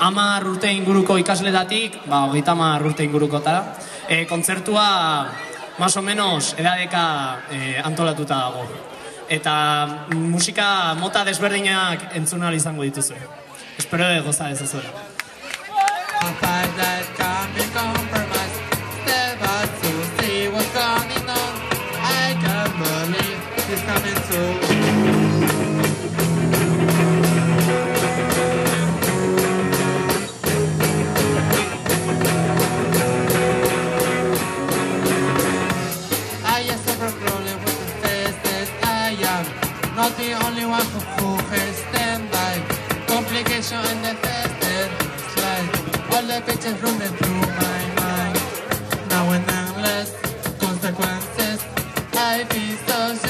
amar urte inguruko ikasletatik, ba, hogeita amar urte ingurukotara, e, kontzertua más o menos edadeka e, antolatuta dago. Eta mm, musika mota desberdinak entzuna izango dituzue. Espero de goza dezazuela. Not the only one who can stand by. Complication in the first and slide. All the pictures roaming through my mind. Now and endless consequences. I feel so